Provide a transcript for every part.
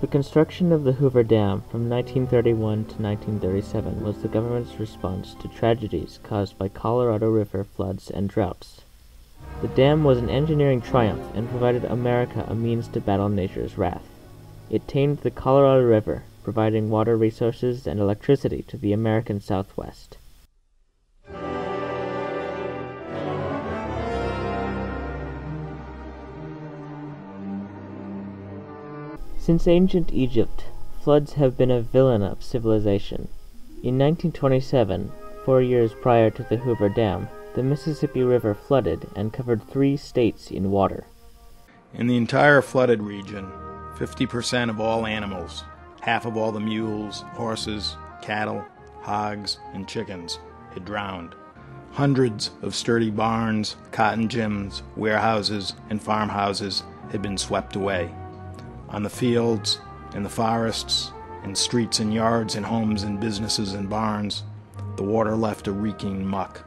The construction of the Hoover Dam from 1931 to 1937 was the government's response to tragedies caused by Colorado River floods and droughts. The dam was an engineering triumph and provided America a means to battle nature's wrath. It tamed the Colorado River, providing water resources and electricity to the American Southwest. Since ancient Egypt, floods have been a villain of civilization. In 1927, four years prior to the Hoover Dam, the Mississippi River flooded and covered three states in water. In the entire flooded region, 50% of all animals, half of all the mules, horses, cattle, hogs, and chickens, had drowned. Hundreds of sturdy barns, cotton gins, warehouses, and farmhouses had been swept away on the fields, in the forests, in streets and yards, in homes and businesses and barns. The water left a reeking muck.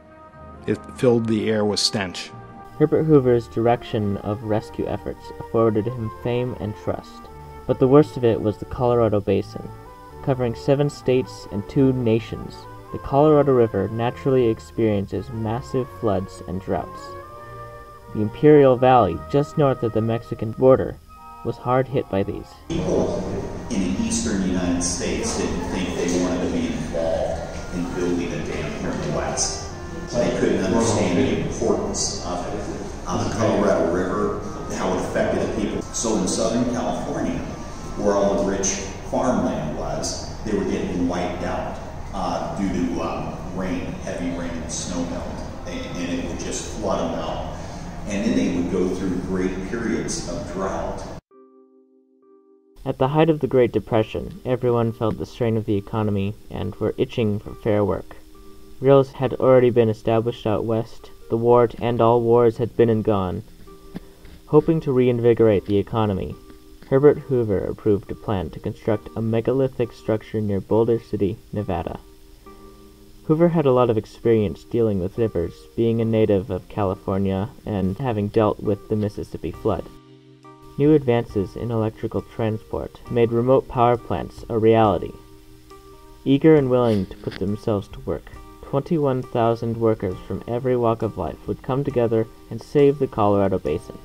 It filled the air with stench. Herbert Hoover's direction of rescue efforts afforded him fame and trust, but the worst of it was the Colorado Basin. Covering seven states and two nations, the Colorado River naturally experiences massive floods and droughts. The Imperial Valley, just north of the Mexican border, was hard hit by these. People in the eastern United States didn't think they wanted to be involved in building a dam here in the West. They couldn't understand the importance of it on the Colorado River, how it affected the people. So in Southern California, where all the rich farmland was, they were getting wiped out uh, due to um, rain, heavy rain and snow melt, and, and it would just flood them out. And then they would go through great periods of drought. At the height of the Great Depression, everyone felt the strain of the economy and were itching for fair work. Rails had already been established out west, the war and all wars had been and gone. Hoping to reinvigorate the economy, Herbert Hoover approved a plan to construct a megalithic structure near Boulder City, Nevada. Hoover had a lot of experience dealing with rivers, being a native of California and having dealt with the Mississippi flood. New advances in electrical transport made remote power plants a reality. Eager and willing to put themselves to work, 21,000 workers from every walk of life would come together and save the Colorado Basin.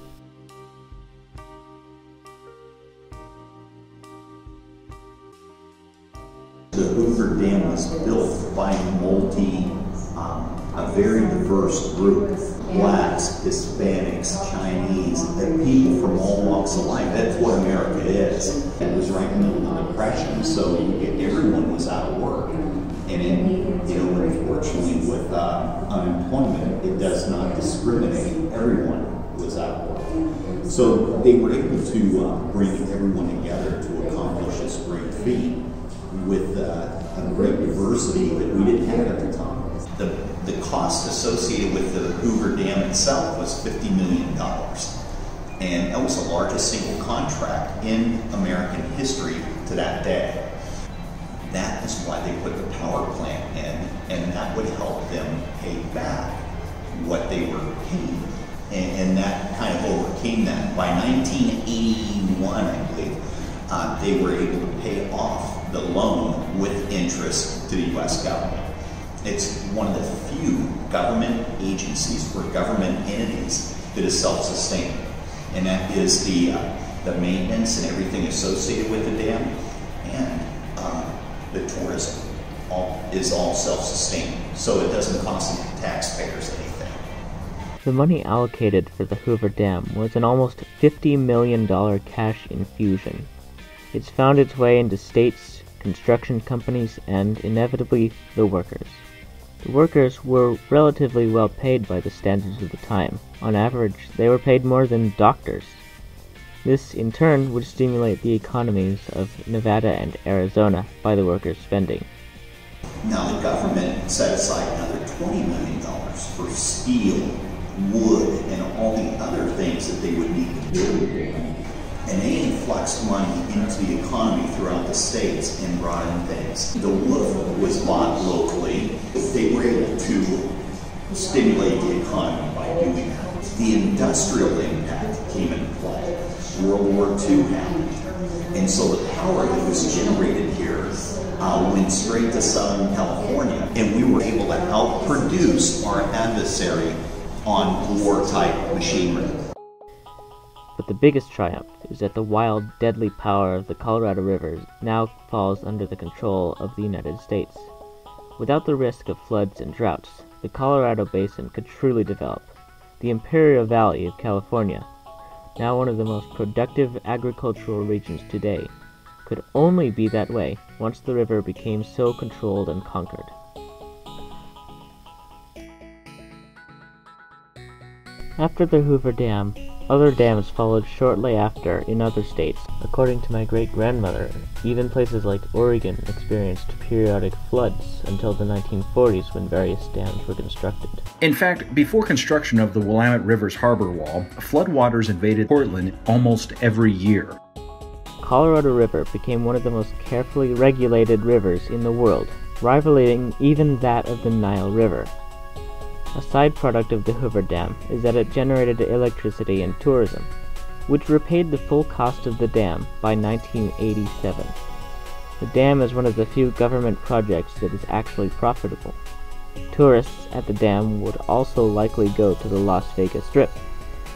The Hoover Dam was built by multi, um, a very diverse group blacks, Hispanics, Chinese, that people from all walks of life. That's what America is. It was right in the middle of the Depression, so everyone was out of work. And in, you know, unfortunately, with uh, unemployment, it does not discriminate. Everyone was out of work. So they were able to uh, bring everyone together to accomplish this great feat with uh, a great diversity that we didn't have at the time. The, the cost associated with the Hoover Dam itself was $50 million. And that was the largest single contract in American history to that day. That is why they put the power plant in, and that would help them pay back what they were paying. And, and that kind of overcame that. By 1981, I believe, uh, they were able to pay off the loan with interest to the U.S. government. It's one of the few government agencies or government entities that is self-sustaining, and that is the uh, the maintenance and everything associated with the dam, and uh, the tourism all, is all self-sustaining, so it doesn't cost the taxpayers anything. The money allocated for the Hoover Dam was an almost $50 million cash infusion. It's found its way into states, construction companies, and inevitably the workers. The workers were relatively well paid by the standards of the time. On average, they were paid more than doctors. This, in turn, would stimulate the economies of Nevada and Arizona by the workers' spending. Now, the government set aside another $20 million for steel, wood, and all the other things that they would need to build and they influxed money into the economy throughout the states and brought in things. The wood was bought locally. They were able to stimulate the economy by doing that. The industrial impact came into play. World War II happened. And so the power that was generated here uh, went straight to Southern California, and we were able to help produce our adversary on war type machinery. But the biggest triumph is that the wild, deadly power of the Colorado River now falls under the control of the United States. Without the risk of floods and droughts, the Colorado Basin could truly develop. The Imperial Valley of California, now one of the most productive agricultural regions today, could only be that way once the river became so controlled and conquered. After the Hoover Dam, other dams followed shortly after in other states. According to my great-grandmother, even places like Oregon experienced periodic floods until the 1940s when various dams were constructed. In fact, before construction of the Willamette River's harbor wall, floodwaters invaded Portland almost every year. Colorado River became one of the most carefully regulated rivers in the world, rivaling even that of the Nile River. A side product of the Hoover Dam is that it generated electricity and tourism, which repaid the full cost of the dam by 1987. The dam is one of the few government projects that is actually profitable. Tourists at the dam would also likely go to the Las Vegas Strip,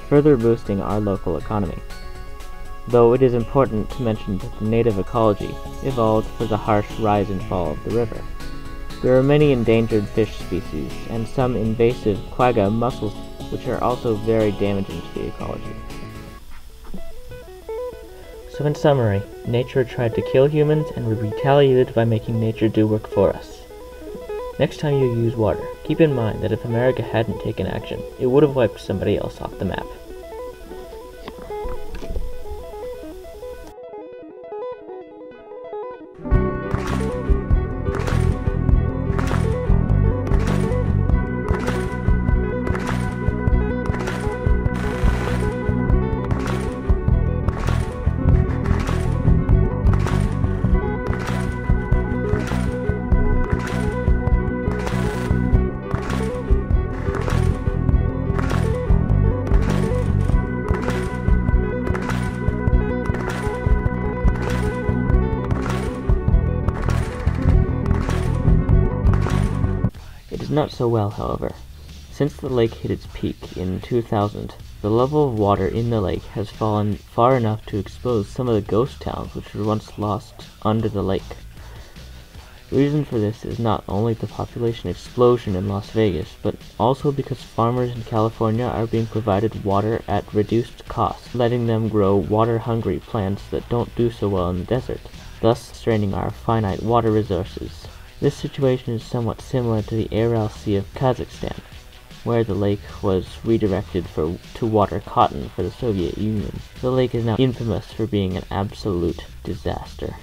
further boosting our local economy though it is important to mention that the native ecology evolved for the harsh rise and fall of the river. There are many endangered fish species and some invasive quagga mussels which are also very damaging to the ecology. So in summary, nature tried to kill humans and we retaliated by making nature do work for us. Next time you use water, keep in mind that if America hadn't taken action, it would have wiped somebody else off the map. Not so well, however. Since the lake hit its peak in 2000, the level of water in the lake has fallen far enough to expose some of the ghost towns which were once lost under the lake. The reason for this is not only the population explosion in Las Vegas, but also because farmers in California are being provided water at reduced cost, letting them grow water-hungry plants that don't do so well in the desert, thus straining our finite water resources. This situation is somewhat similar to the Aral Sea of Kazakhstan, where the lake was redirected for, to water cotton for the Soviet Union. The lake is now infamous for being an absolute disaster.